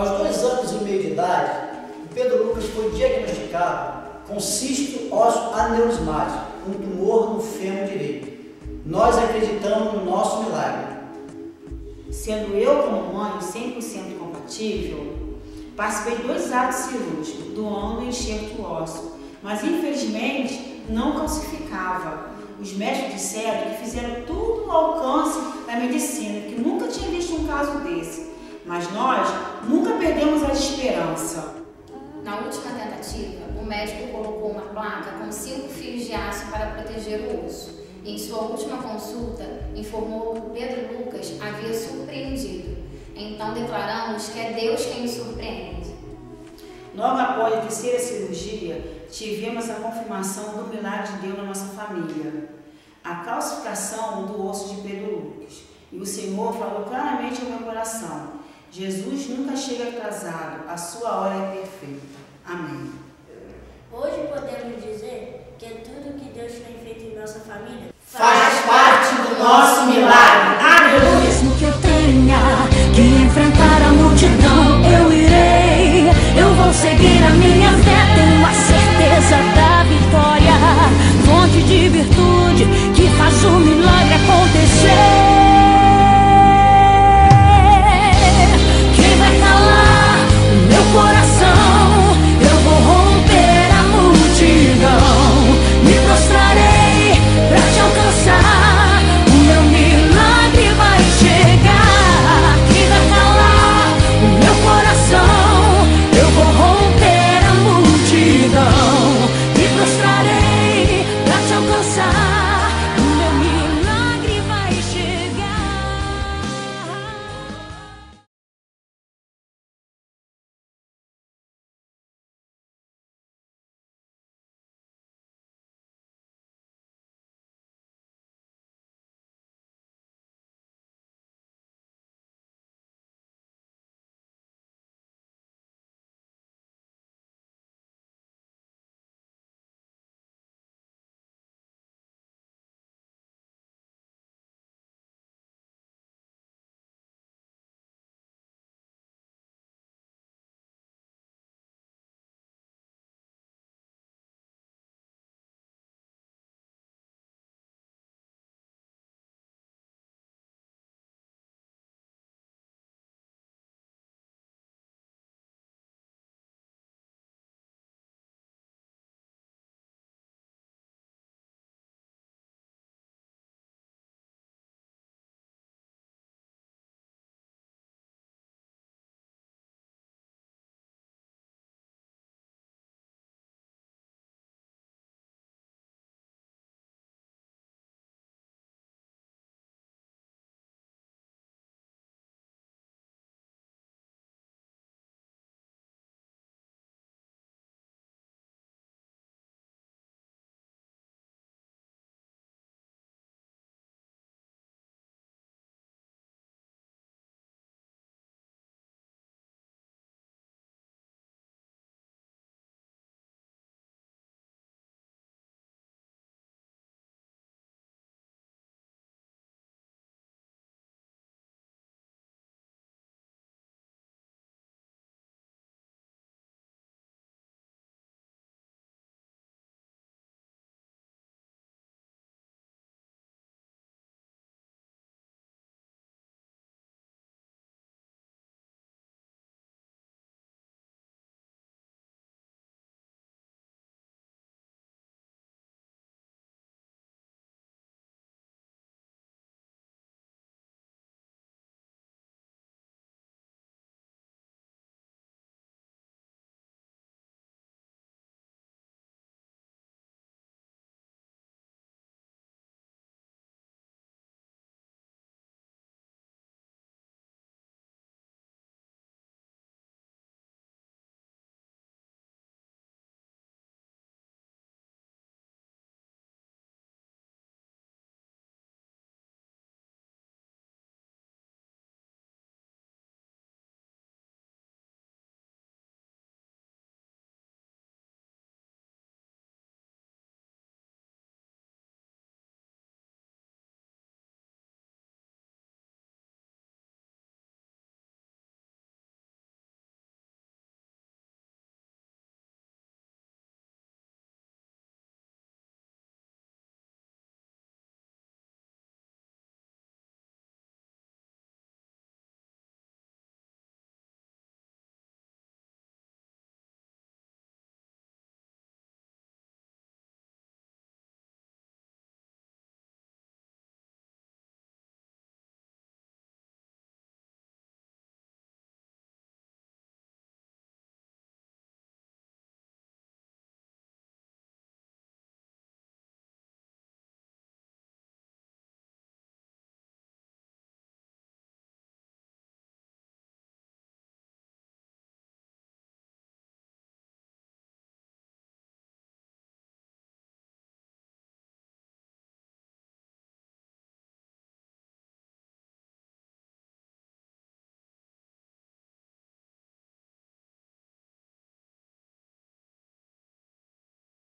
Aos dois anos e meio de idade, Pedro Lucas foi diagnosticado com cisto ósseo aneurismático, um tumor no fêmur direito. Nós acreditamos no nosso milagre. Sendo eu, como mãe, 100% compatível, participei de dois atos cirúrgicos, doando o enxerto ósseo, mas infelizmente não calcificava. Os médicos disseram que fizeram tudo ao alcance da medicina, que nunca tinha visto um caso desse. Mas nós nunca perdemos a esperança. Na última tentativa, o médico colocou uma placa com cinco fios de aço para proteger o osso. E em sua última consulta, informou que Pedro Lucas havia surpreendido. Então declaramos que é Deus quem o surpreende. Logo após a terceira cirurgia, tivemos a confirmação do milagre de Deus na nossa família. A calcificação do osso de Pedro Lucas. E o Senhor falou claramente ao meu coração: Jesus nunca chega atrasado, a sua hora é perfeita. Amém. Hoje podemos dizer que tudo que Deus tem feito em nossa família faz parte do nosso milagre.